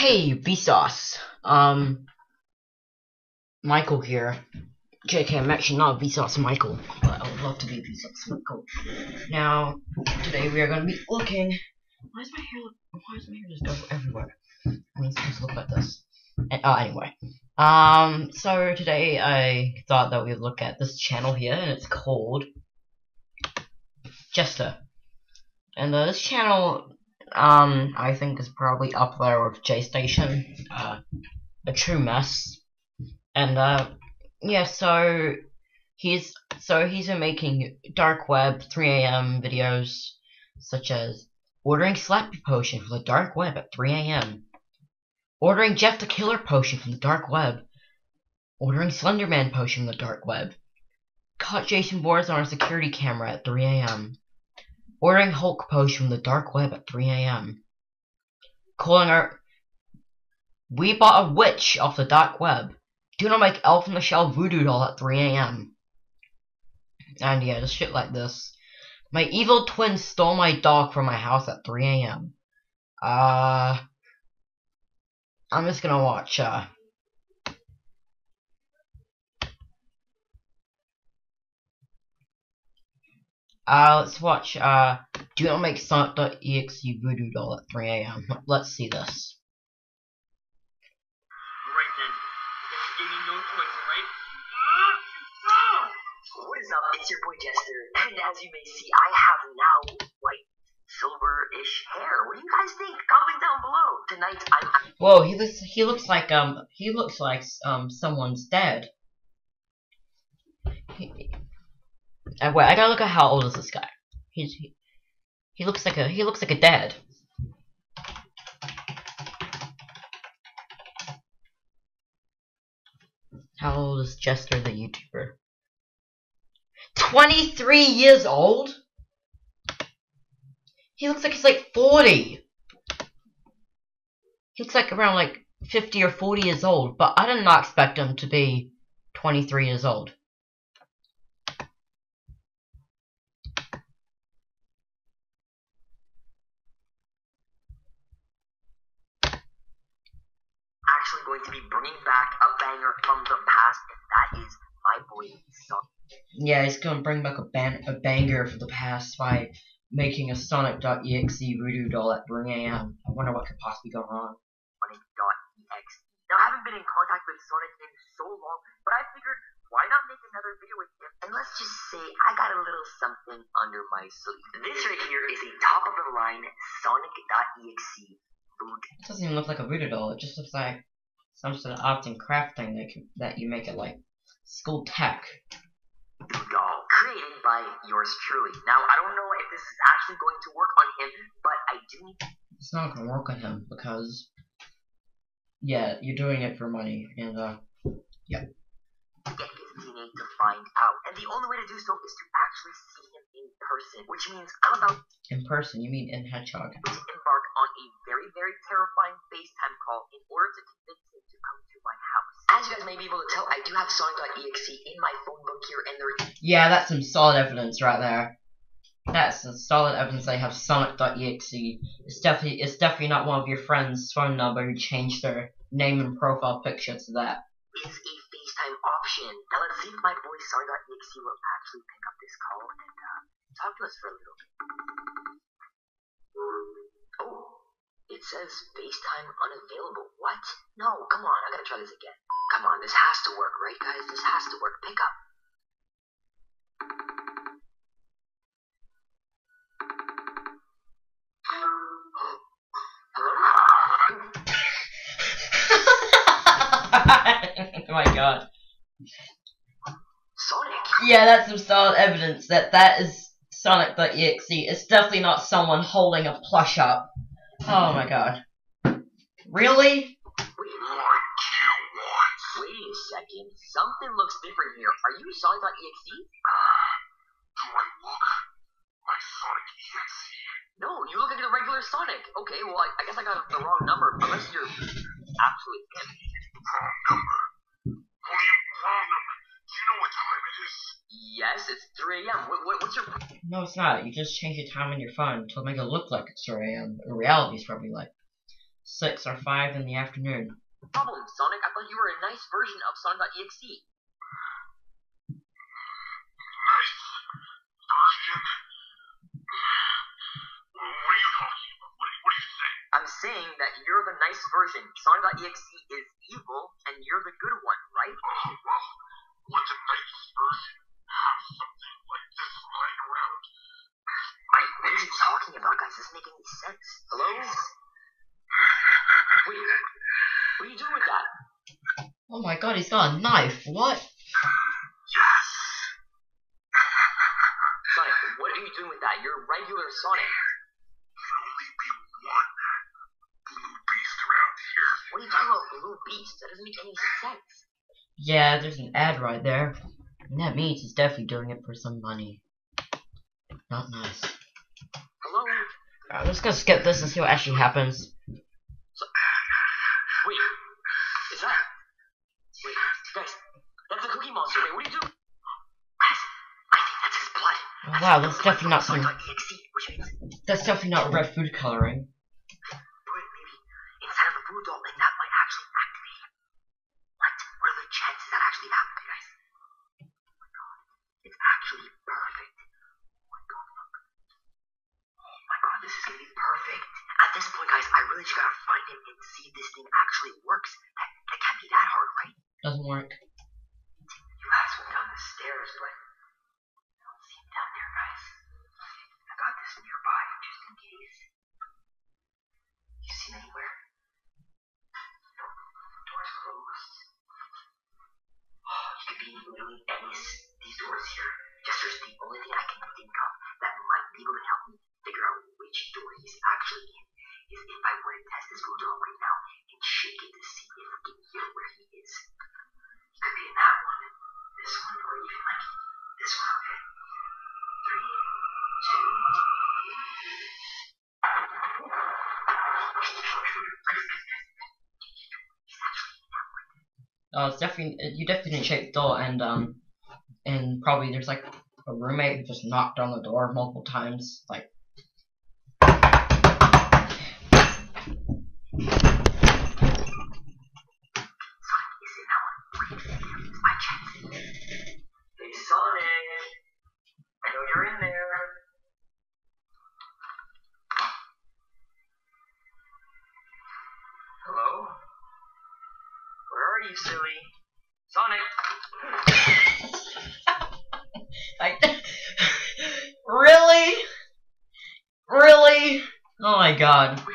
Hey, Vsauce. Um, Michael here. JK, I'm actually not Vsauce Michael, but I would love to be Vsauce Michael. Now, today we are going to be looking. Why is my hair? Why is my hair just go everywhere? I mean, just look like this. Uh, anyway, um, so today I thought that we'd look at this channel here, and it's called Jester. And uh, this channel um, I think is probably up there with J Station, uh, a true mess, and uh, yeah. So he's so he's been making dark web 3 a.m. videos, such as ordering Slappy Potion from the dark web at 3 a.m., ordering Jeff the Killer Potion from the dark web, ordering Slenderman Potion from the dark web, caught Jason Voorhees on a security camera at 3 a.m. Ordering Hulk potion from the dark web at 3 a.m. Calling our... We bought a witch off the dark web. Do not make Elf on the Shelf voodoo doll at 3 a.m. And yeah, just shit like this. My evil twin stole my dog from my house at 3 a.m. Uh... I'm just gonna watch, uh... Uh, let's watch, uh, Do Not Make Sonic.exe Voodoo Doll at 3 a.m. Let's see this. Right then. Guess you gave me no choice, right? What is up? It's your boy Jester, and as you may see, I have now white, silver-ish hair. What do you guys think? Comment down below. Tonight, I'm. Whoa, he looks. He looks like um. He looks like um someone's dead. He, uh, wait, I gotta look at how old is this guy. He's he, he looks like a he looks like a dad. How old is Jester the YouTuber? 23 years old? He looks like he's like 40. He looks like around like 50 or 40 years old, but I did not expect him to be 23 years old. actually going to be bringing back from the past, and that is my boy Sonic. Yeah, he's gonna bring back a, ban a banger for the past by making a Sonic.exe voodoo doll at 3 a.m. I wonder what could possibly go wrong. Sonic.exe. Now, I haven't been in contact with Sonic in so long, but I figured, why not make another video with him? And let's just say I got a little something under my sleeve. This right here is a top-of-the-line Sonic.exe food. It doesn't even look like a voodoo doll. It just looks like some sort of art and craft thing that, can, that you make it like school tech. doll created by yours truly. Now, I don't know if this is actually going to work on him, but I do need It's not gonna work on him because, yeah, you're doing it for money, and uh, yeah. To get his DNA to find out. And the only way to do so is to actually see him in person, which means I'm about In person, you mean in Hedgehog. to embark on a very, very terrifying FaceTime call in order to convince him to come to my house. As you guys may be able to tell, I do have Sonic.exe in my phone book here, and there Yeah, that's some solid evidence right there. That's some solid evidence they have Sonic.exe. It's definitely it's definitely not one of your friends' phone number who changed their name and profile picture to that. is a Option. Now let's see if my boy Sonic.exe will actually pick up this call and uh, talk to us for a little bit. Oh, it says FaceTime unavailable. What? No, come on, I gotta try this again. Come on, this has to work, right, guys? This has to work. Pick up. Oh my god. Sonic? Yeah, that's some solid evidence that that is Sonic.exe. It's definitely not someone holding a plush up. Oh my god. Really? Wait, wait a second. Something looks different here. Are you Sonic.exe? Do I look like Sonic EXE? No, you look like a regular Sonic. Okay, well, I, I guess I got the wrong number, unless you're actually. Wrong number. What do you wrong number? Do you know what time it is? Yes, it's 3 a.m. What, what, what's your... No, it's not. You just change the time on your phone to make it look like it's 3 a.m. In reality, it's probably like six or five in the afternoon. Problem, Sonic. I thought you were a nice version of Sonic.exe. Nice version? What are you talking about? What, what are you saying? I'm saying that you're the nice version. Sonic.exe is evil, and you're the good one, right? Oh, well, would the nice version have something like this lying around? Wait, what are you talking about, guys? This doesn't make any sense. Hello? Wait, what are you doing with that? Oh my god, he's got a knife. What? Yes! Sonic, what are you doing with that? You're regular Sonic. Can only be one blue beast around here. What are you talking about, Blue Beast? That doesn't make any sense. Yeah, there's an ad right there. And that means he's definitely doing it for some money. Not nice. Hello? Alright, let's go skip this and see what actually happens. Uh, wait, is that? Wait, guys, that's a Cookie Monster. Wait, what are you doing? Guys, I think that's his blood. Oh, wow, that's definitely not some. Sonic.exe, which means That's definitely not red food coloring. put maybe inside of the voodoo doll, and that might actually activate him. What? What are the chances that actually happens, god, this is gonna be perfect. At this point, guys, I really just gotta find him and see if this thing actually works. That, that can't be that hard, right? Doesn't work. You guys went down the stairs, but I don't see him down there, guys. I got this nearby just in case. You see him anywhere? No, door's closed. Oh, he could be in literally any these doors here. Jester's the only thing I can think of Uh, it's definitely you definitely shake the door, and um, and probably there's like a roommate who just knocked on the door multiple times, like. Out with me!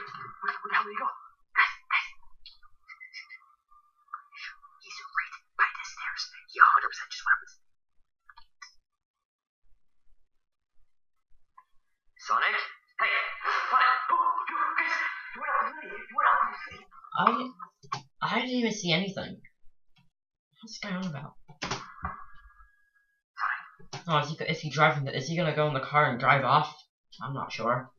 I I didn't even see anything. What's going on about? Oh, is he is he driving? The, is he gonna go in the car and drive off? I'm not sure.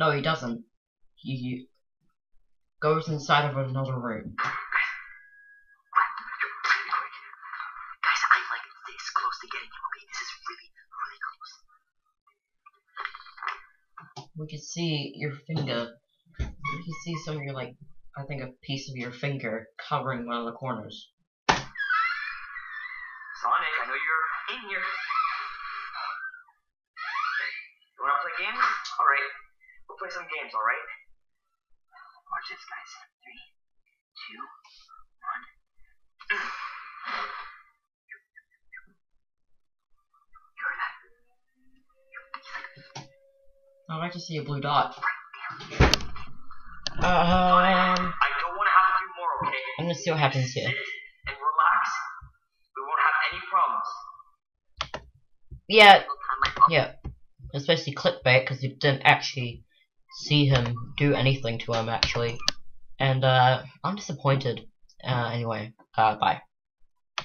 No, he doesn't. He, goes inside of another room. Quick, really quick. Guys, I'm like this close to getting him, okay? This is really, really close. We can see your finger. We can see some of your like, I think a piece of your finger covering one of the corners. Alright? Watch this, guys. Three, two, one. You heard that? He's like Oh, I can see a blue dot. Um, I don't wanna have to do more, okay? I'm gonna see what happens here. And relax. We won't have any problems. Yeah, We'll time my pump. yeah. Especially clickbait because you didn't actually see him do anything to him actually, and uh, I'm disappointed. Uh, anyway, uh, bye.